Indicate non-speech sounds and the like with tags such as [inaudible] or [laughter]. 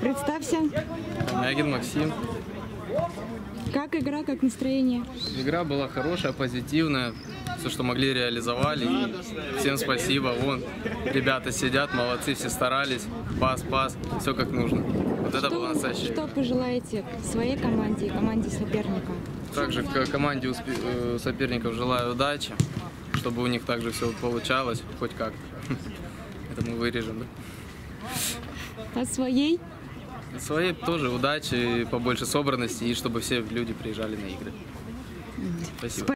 Представься, Мягин Максим. как игра, как настроение? Игра была хорошая, позитивная. Все, что могли, реализовали. И всем спасибо. Вон, ребята сидят, молодцы, все старались. Пас, пас, все как нужно. Вот это было настоящее. что пожелаете своей команде и команде соперника? Также команде успе- э, соперников желаю удачи, чтобы у них также все получалось, хоть как. [laughs] Это мы вырежем, да? А своей? Своей тоже удачи, побольше собранности и чтобы все люди приезжали на игры. Спасибо.